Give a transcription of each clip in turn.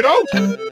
Check it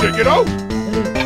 Check it out. Okay.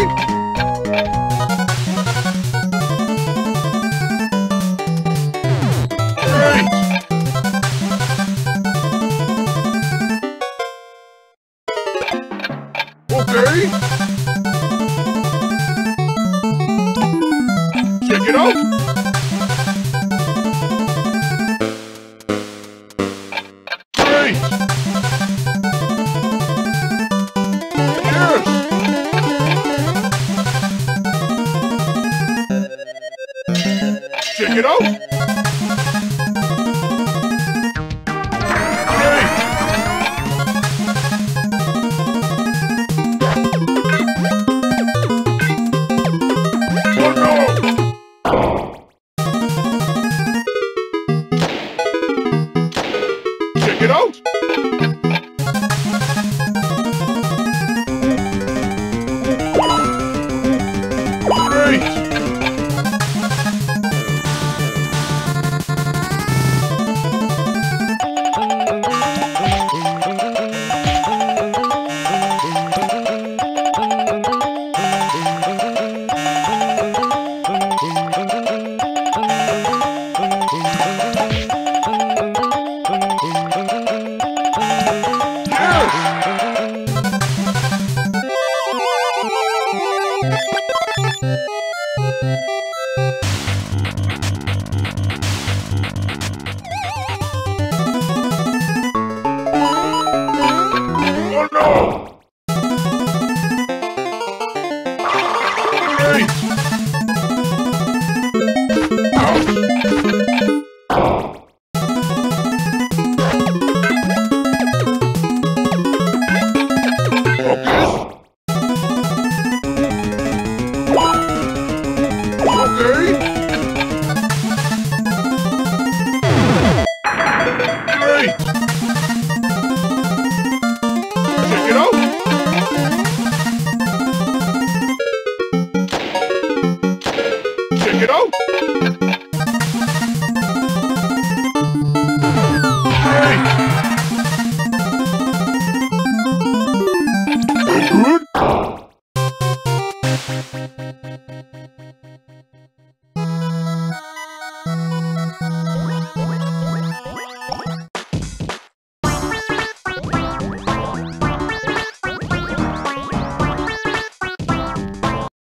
Okay. Check it out. Check it